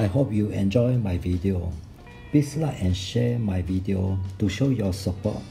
I hope you enjoy my video. Please like and share my video to show your support.